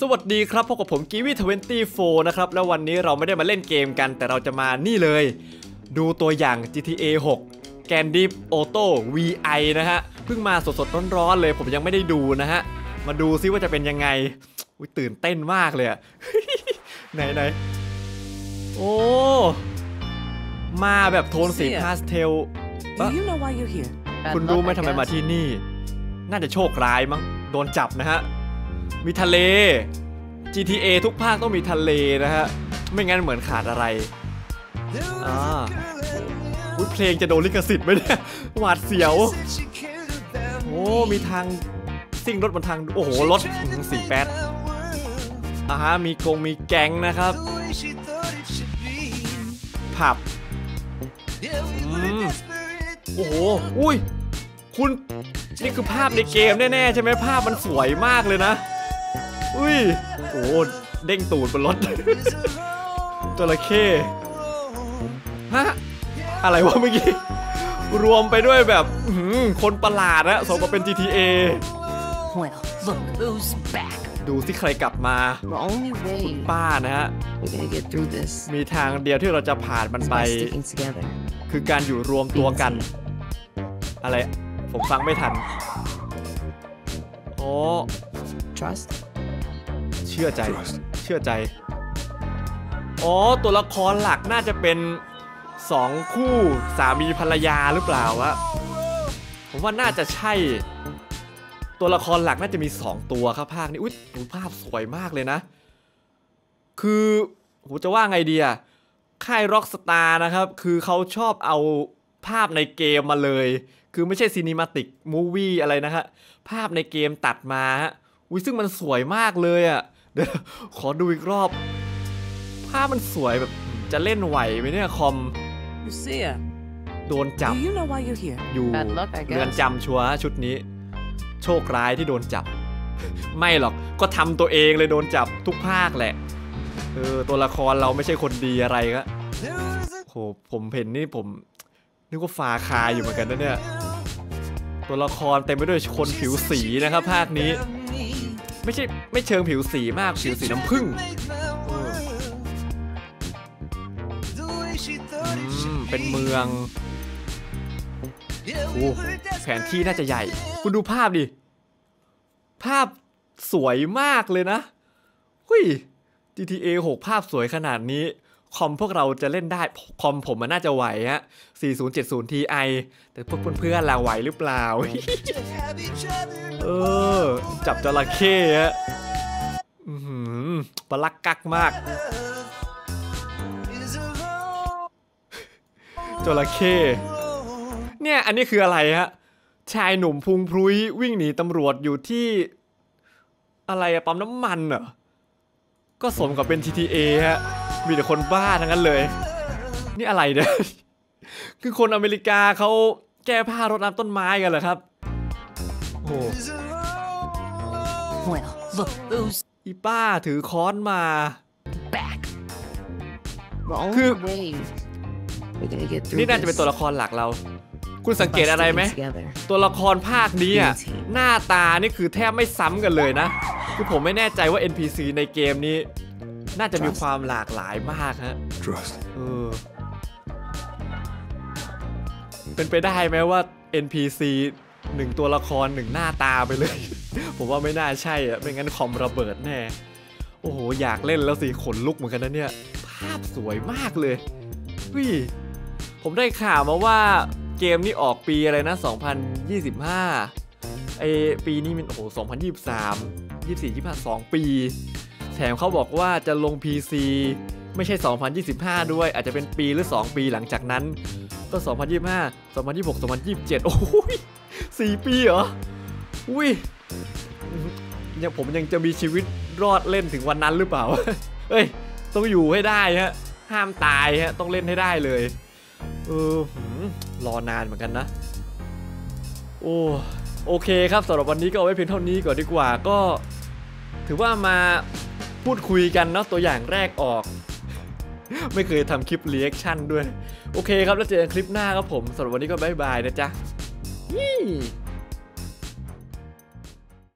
สวัสดีครับพบกับผมกีวี twenty four นะครับแล้ววันนี้เราไม่ได้มาเล่นเกมกัน แต่เราจะมานี่เลย ดูตัวอย่าง GTA 6 Grand Theft Auto VI นะฮะ เพิ่งมาสดๆร้อนๆเลย ผมยังไม่ได้ดูนะฮะ มาดูซิว่าจะเป็นยังไงอุยตื่นเต้นมากเลยอะไหนไหนโอ้ มาแบบโทนสีพาสเทล Do you know why you're here? คุณรู้ไหมทำไมมาที่นี่ น่าจะโชคร้ายมั้งโดนจับนะฮะ มีทะเล GTA ทุกภาคต้องมีทะเลนะฮะ ไม่งั้นเหมือนขาดอะไรอ่าอุ๊ยเพลงจะโดนลิขสิทธิ์ไหมเนี่ย หวาดเสียว โอ้ มีทางซิ่งรถบนทาง โอ้โห รถสี่แปดอ่าฮะมีกงมีแก๊งนะครับ ผับอืมโอ้โห อุ้ย คุณ นี่คือภาพในเกมแน่ ๆ ใช่ไหมภาพมันสวยมากเลยนะ อุ้ยโอ้โหเด้งตูดบนรถจระเข้ฮะอะไรวะเมื่อกี้ รวมไปด้วยแบบอื้อหือคนประหลาดนะสมกับเป็น GTA Well, look who's back. ดูสิใครกลับมา The only way ป้านะฮะ we're gonna get through this มีทางเดียวที่เราจะผ่านมัน is ไป by sticking together. คือการอยู่รวมตัวกัน อะไร ผมฟังไม่ทันอ๋อ Trust? เชื่อใจ เชื่อใจ อ๋อ ตัวละครหลักน่าจะเป็นสองคู่สามีภรรยาหรือเปล่าวะ ผมว่าน่าจะใช่ ตัวละครหลักน่าจะมี 2 ตัวครับภาคนี้ อุ๊ยดูภาพสวยมากเลยนะ คือผมจะว่าไงดีอะค่าย Rockstar นะครับ คือเขาชอบเอาภาพในเกมมาเลย คือไม่ใช่ซีนิมาติกมูวี่อะไรนะฮะ ภาพในเกมตัดมาฮะ อุ้ยซึ่งมันสวยมากเลยอะ่ะเดี๋ยว ขอดูอีกรอบ ภาพมันสวยแบบจะเล่นไหวไหมเนี่ยคอม Lucia, โดนจับ do you know why you're here? อยู่ Bad luck, I guess. เรือนจำชัวร์ชุดนี้ โชคร้ายที่โดนจับ ไม่หรอกก็ทำตัวเองเลยโดนจับทุกภาคแหละ เออ ตัวละครเราไม่ใช่คนดีอะไรก็โหผมเห็นนี่ผม นึกว่าฟาคาอยู่เหมือนกันนะเนี่ย ตัวละครเต็มไปด้วยคนผิวสีนะครับภาคนี้ ไม่ใช่ไม่เชิงผิวสีมากผิวสีน้ำผึ้งเอออืมเป็นเมืองโอ้แผนที่น่าจะใหญ่ คุณดูภาพดิ ภาพสวยมากเลยนะหุย GTA 6 ภาพสวยขนาดนี้ คอมพวกเราจะเล่นได้คอมผมมันน่าจะไหวฮะ 4070 Ti แต่พวกเพื่อนๆเราไหวหรือเปล่า เออ จับจระเข้ฮะอือหือปลักกักมาก จระเข้เนี่ยอันนี้คืออะไรฮะ ชายหนุ่มพุงพรุ้ยวิ่งหนีตำรวจอยู่ที่ อะไรอะปั๊มน้ำมันเหรอ ก็สมกับเป็น GTA ฮะ มีแต่คนบ้าทั้งนั้นเลย นี่อะไรเนี่ยคือคนอเมริกาเขาแก้ผ้ารดน้ำต้นไม้กันเหรอครับโอ้โห Well, look who's อีป้าถือค้อนมา back. The only คือ way we're gonna get through นี่น่าจะเป็นตัว this ละครหลักเรา คุณสัง is เก by ตอะไรไหม sticking together. ตัวละครภาคนี้อะ Beauty หน้าตานี่คือแทบไม่ซ้ำกันเลยนะ คือผมไม่แน่ใจว่า NPC ในเกมนี้ น่าจะมีความหลากหลายมากฮะ Trust. เออเป็นไปได้ไหมว่า NPC หนึ่งตัวละครหนึ่งหน้าตาไปเลย ผมว่าไม่น่าใช่อะไม่งั้นคอมระเบิดแน่ โอ้โห อยากเล่นแล้วสิขนลุกเหมือนกันนะเนี่ย ภาพสวยมากเลยวิผมได้ข่าวมาว่าเกมนี้ออกปีอะไรนะ 2025ไอปีนี้มันโอ้โห2023 24 25 2 ปี แถมเขาบอกว่าจะลง PC ไม่ใช่ 2025 ด้วย อาจจะเป็นปีหรือ 2 ปีหลังจากนั้น ก็ 2025 2026 2027 โอ้ย4ปีเหรอ อุ้ยยังผมยังจะมีชีวิตรอดเล่นถึงวันนั้นหรือเปล่า เอ้ย ต้องอยู่ให้ได้ฮะ ห้ามตายฮะ ต้องเล่นให้ได้เลย เออหืมรอนานเหมือนกันนะ โอ้โอเคครับสำหรับวันนี้ก็เอาไว้เพียงเท่านี้ก่อนดีกว่าก็ถือว่ามา พูดคุยกันเนาะตัวอย่างแรกออก ไม่เคยทำคลิป reaction ด้วย โอเคครับแล้วเจอกันคลิปหน้าครับผมสำหรับวันนี้ก็ bye bye นะจ๊ะยี่